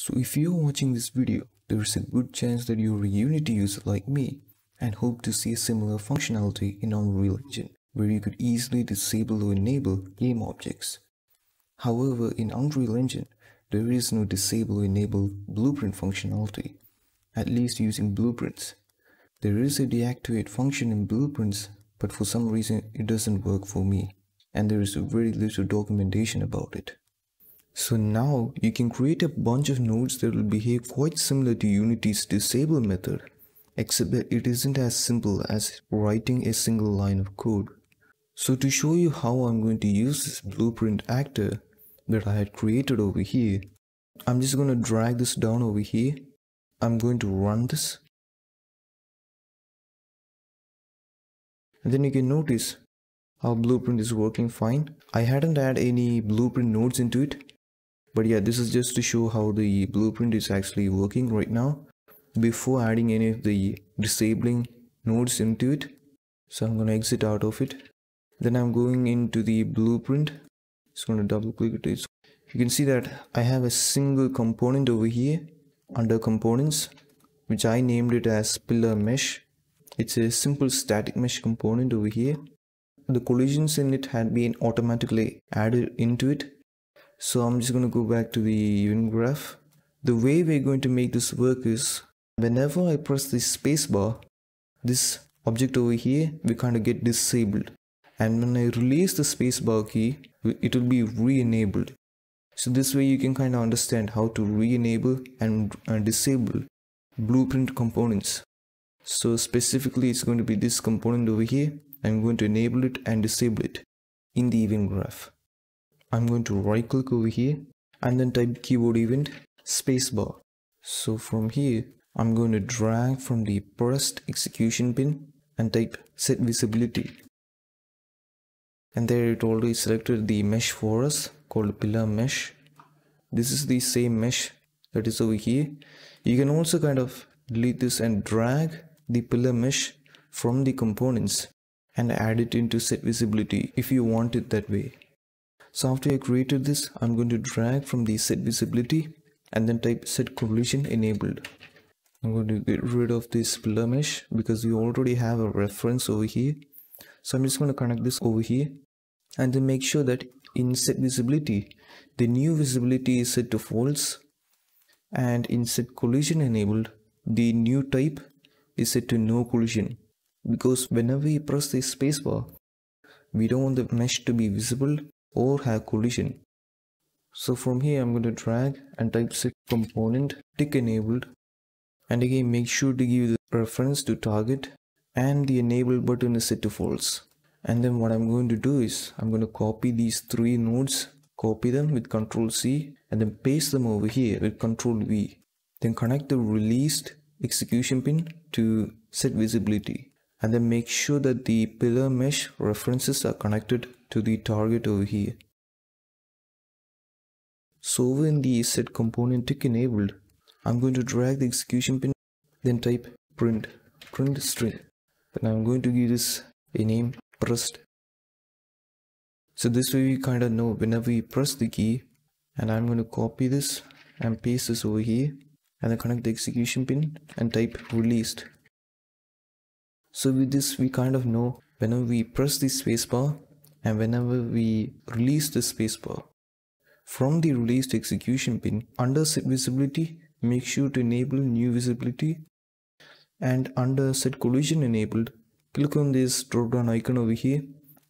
So if you're watching this video, there is a good chance that you're a Unity user like me and hope to see a similar functionality in Unreal Engine where you could easily disable or enable game objects. However, in Unreal Engine, there is no disable or enable blueprint functionality, at least using blueprints. There is a deactivate function in blueprints, but for some reason it doesn't work for me, and there is very little documentation about it. So now you can create a bunch of nodes that will behave quite similar to Unity's disable method, except that it isn't as simple as writing a single line of code. So to show you how I'm going to use this blueprint actor that I had created over here, I'm just going to drag this down over here. I'm going to run this. And then you can notice our blueprint is working fine. I hadn't added any blueprint nodes into it. But yeah, this is just to show how the blueprint is actually working right now before adding any of the disabling nodes into it. So I'm going to exit out of it. Then I'm going into the blueprint. Just going to double click it. You can see that I have a single component over here under components which I named it as pillar mesh. It's a simple static mesh component over here. The collisions in it had been automatically added into it so I'm just going to go back to the event graph. The way we're going to make this work is whenever I press the spacebar this object over here we kind of get disabled. And when I release the spacebar key it will be re-enabled. So this way you can kind of understand how to re-enable and uh, disable blueprint components. So specifically it's going to be this component over here. I'm going to enable it and disable it in the event graph I'm going to right click over here and then type keyboard event spacebar. So from here I'm going to drag from the pressed execution pin and type set visibility. And there it already selected the mesh for us called pillar mesh. This is the same mesh that is over here. You can also kind of delete this and drag the pillar mesh from the components and add it into set visibility if you want it that way so after I created this I'm going to drag from the set visibility and then type set collision enabled. I'm going to get rid of this pillar mesh because we already have a reference over here. So I'm just going to connect this over here and then make sure that in set visibility, the new visibility is set to false and in set collision enabled, the new type is set to no collision. Because whenever we press the spacebar, we don't want the mesh to be visible or have collision. So from here I'm going to drag and type set component tick enabled. And again make sure to give the reference to target and the enable button is set to false. And then what I'm going to do is I'm going to copy these three nodes copy them with control C and then paste them over here with control V. Then connect the released execution pin to set visibility. And then make sure that the pillar mesh references are connected to the target over here. So when the set component tick enabled. I'm going to drag the execution pin then type print print string. And I'm going to give this a name pressed so this way we kind of know whenever we press the key and I'm going to copy this and paste this over here and then connect the execution pin and type released. So with this we kind of know whenever we press the spacebar and whenever we release the spacebar from the released execution pin under set visibility make sure to enable new visibility. And under set collision enabled click on this drop down icon over here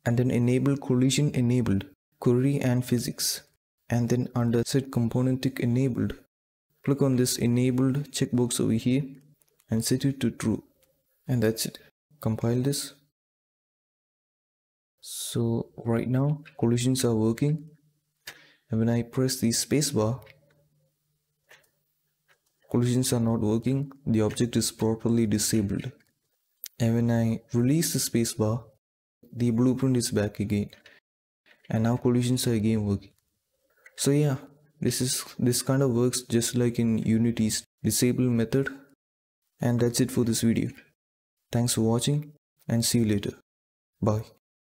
and then enable collision enabled query and physics. And then under set component tick enabled click on this enabled checkbox over here and set it to true. And that's it. Compile this so right now collisions are working. And when I press the spacebar collisions are not working. The object is properly disabled. And when I release the spacebar the blueprint is back again. And now collisions are again working. So yeah this is this kind of works just like in unity's disable method. And that's it for this video. Thanks for watching and see you later. Bye